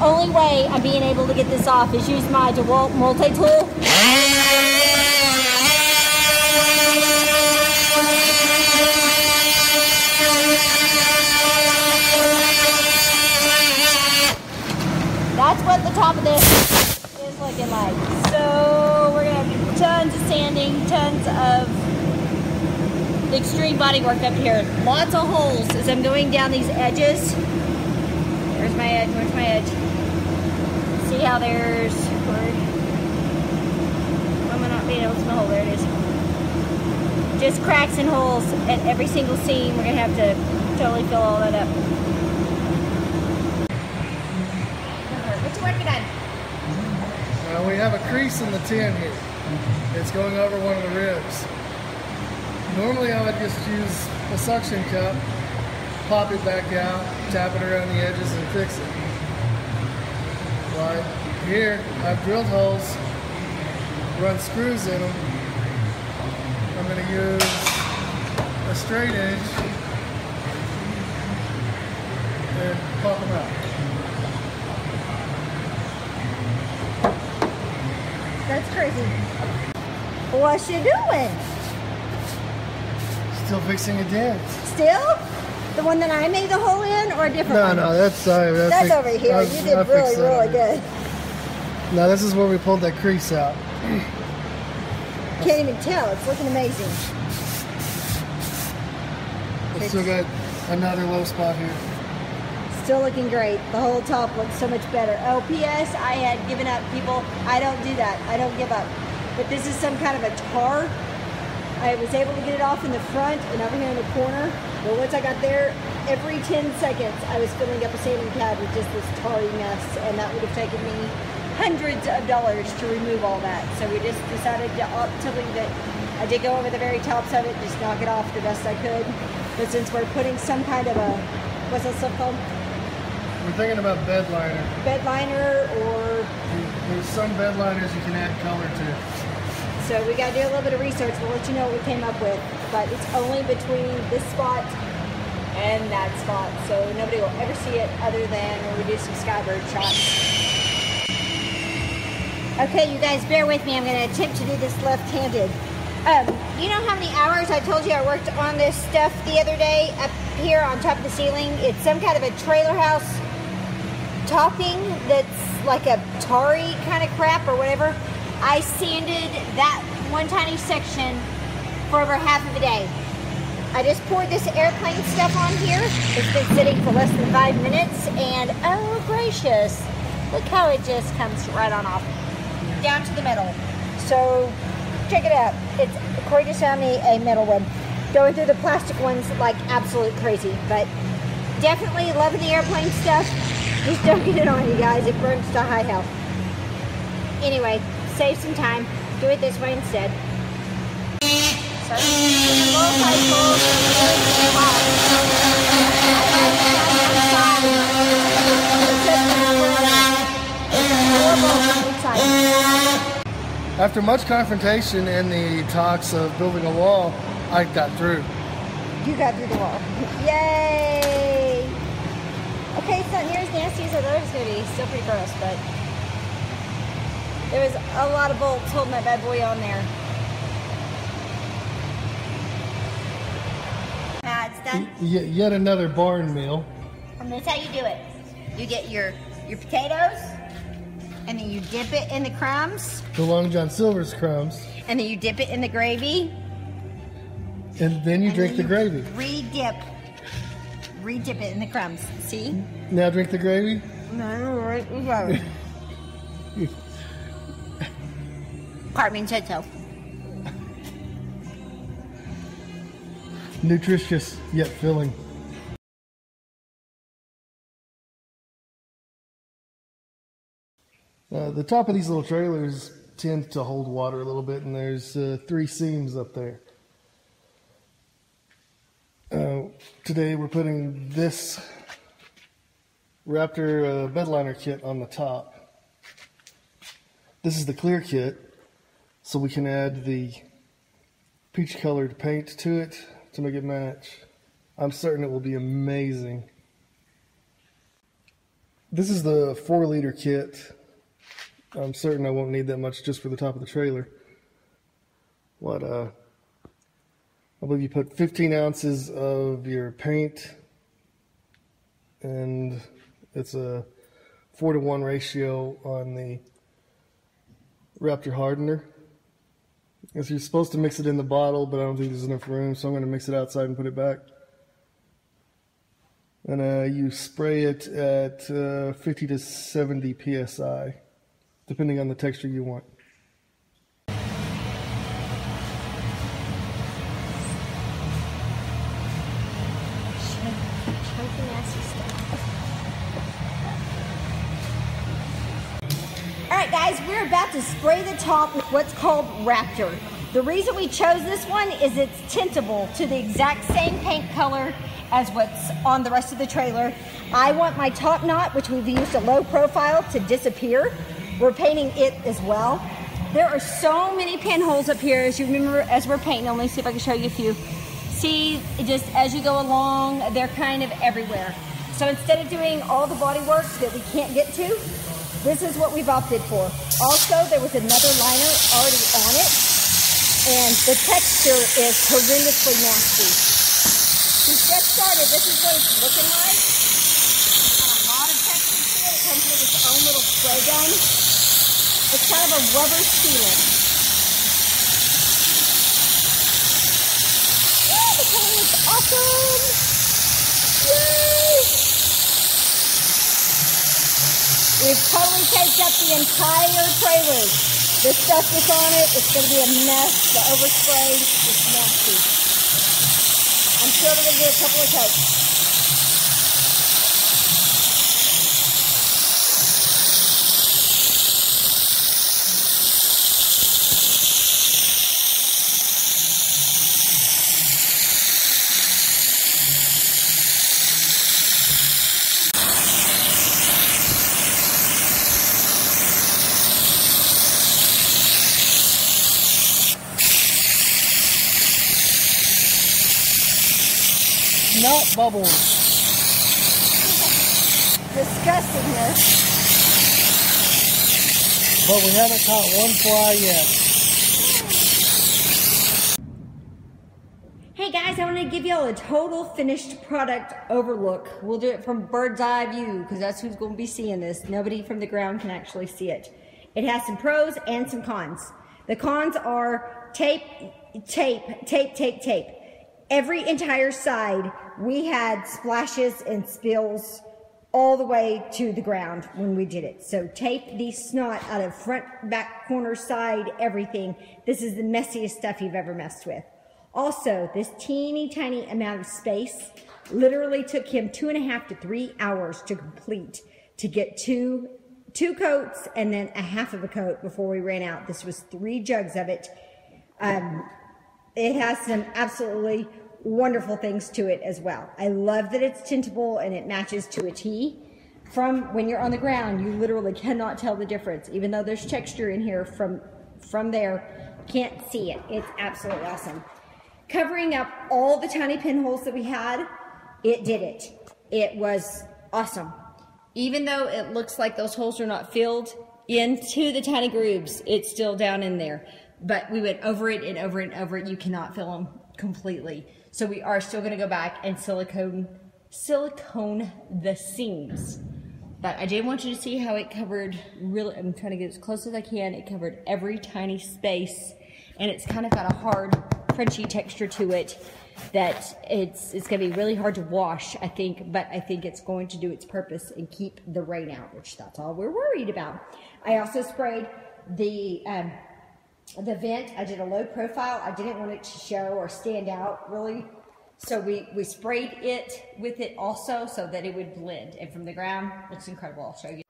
only way I'm being able to get this off is use my DeWalt multi-tool. That's what the top of this is looking like. So we're gonna have tons of sanding, tons of extreme body work up here. Lots of holes as I'm going down these edges. Where's my edge? Where's my edge? See how there's where am I not able to? There it is. Just cracks and holes at every single seam. We're gonna have to totally fill all that up. Uh, we have a crease in the tin here. It's going over one of the ribs. Normally I would just use a suction cup, pop it back out, tap it around the edges and fix it. But here I've drilled holes, run screws in them. I'm going to use a straight edge and pop them out. That's crazy. What you doing? Still fixing a dent. Still? The one that I made the hole in or a different No, one? no, that's uh, That's fix- over here. I- you did fixed really, really good. Now this is where we pulled that crease out. Can't even tell. It's looking amazing. We still got another low spot here. Still looking great. The whole top looks so much better. Oh, P.S. I had given up, people. I don't do that. I don't give up. But this is some kind of a tar. I was able to get it off in the front and over here in the corner. But once I got there, every 10 seconds, I was filling up a sanding pad with just this tarry mess. And that would have taken me hundreds of dollars to remove all that. So we just decided to opt to leave it. I did go over the very tops of it, just knock it off the best I could. But since we're putting some kind of a, what's that stuff called? We're thinking about bed liner. bed liner or There's some bed liners you can add color to. So we got to do a little bit of research. We'll let you know what we came up with. But it's only between this spot and that spot. So nobody will ever see it other than when we do some skybird shots. Okay you guys bear with me. I'm going to attempt to do this left-handed. Um, you know how many hours i told you i worked on this stuff the other day up here on top of the ceiling? It's some kind of a trailer house topping that's like a tarry kind of crap or whatever. I sanded that one tiny section for over half of a day. I just poured this airplane stuff on here. It's been sitting for less than five minutes and oh gracious, look how it just comes right on off. Down to the middle. So check it out. It's Corey just found me a metal one. Going through the plastic ones like absolute crazy, but definitely loving the airplane stuff. Just don't get it on you guys. It burns to high health. Anyway, save some time. Do it this way instead. So, it's a little cycle. After much confrontation and the talks of building a wall, I got through. You got through the wall. Yay! Okay, it's not near as nasty as I thought it was going to be. Still pretty gross, but there was a lot of bolts holding that bad boy on there. It's done. Y- yet another barn meal. And that's how you do it. You get your your potatoes, and then you dip it in the crumbs, The Long John Silver's crumbs. and then you dip it in the gravy. And then you and drink the then gravy. Re-dip. Re-dip it in the crumbs. See? Now drink the gravy. Cartman said so. Nutritious yet filling. Uh, the top of these little trailers tend to hold water a little bit, and there's uh, three seams up there. Uh, today we're putting this Raptor uh, bedliner kit on the top. This is the clear kit, so we can add the peach colored paint to it to make it match. I'm certain it will be amazing. This is the four liter kit. I'm certain I won't need that much just for the top of the trailer. What, uh, I believe you put 15 ounces of your paint, and it's a four to one ratio on the Raptor hardener. Guess you're supposed to mix it in the bottle, but I don't think there's enough room, so I'm going to mix it outside and put it back. And uh, you spray it at uh, 50 to 70 psi, depending on the texture you want. Nasty stuff. Right, guys, we're about to spray the top with what's called Raptor. The reason we chose this one is it's tintable to the exact same paint color as what's on the rest of the trailer. I want my top knot, which we've used a low profile, to disappear. We're painting it as well. There are so many pinholes up here as you remember as we're painting. Let me see if I can show you a few. See, just as you go along, they're kind of everywhere. So instead of doing all the body work that we can't get to, this is what we've opted for. Also, there was another liner already on it, and the texture is horrendously nasty. We just started. This is what it's looking like. Got a lot of texture to it. It comes with its own little spray gun. It's kind of a rubber sealant. Woo, the color looks awesome! Yay! We've totally taped up the entire trailer. The stuff that's on it, it's going to be a mess. The overspray is nasty. I'm sure we're going to do a couple of coats. Not bubbles. Disgustingness. But we haven't caught one fly yet. Hey guys, I want to give y'all a total finished product overlook. We'll do it from bird's eye view because that's who's going to be seeing this. Nobody from the ground can actually see it. It has some pros and some cons. The cons are tape, tape, tape, tape, tape. Every entire side, we had splashes and spills all the way to the ground when we did it. So tape the snot out of front, back, corner, side, everything. This is the messiest stuff you've ever messed with. Also, this teeny tiny amount of space literally took him two and a half to three hours to complete to get two two coats and then a half of a coat before we ran out. This was three jugs of it. Um, it has some absolutely wonderful things to it as well. I love that it's tintable and it matches to a T. From when you're on the ground, you literally cannot tell the difference. Even though there's texture in here from from there, can't see it. It's absolutely awesome. Covering up all the tiny pinholes that we had, it did it. It was awesome. Even though it looks like those holes are not filled into the tiny grooves, it's still down in there. But we went over it and over and over it. You cannot fill them completely. So we are still going to go back and silicone silicone the seams. But I did want you to see how it covered really I'm trying to get as close as I can. It covered every tiny space and it's kind of got a hard crunchy texture to it that it's it's going to be really hard to wash, I think, but I think it's going to do its purpose and keep the rain out, which that's all we're worried about. I also sprayed the um, the vent. I did a low profile. I didn't want it to show or stand out really. So we, we sprayed it with it also so that it would blend. And from the ground, looks incredible. I'll show you.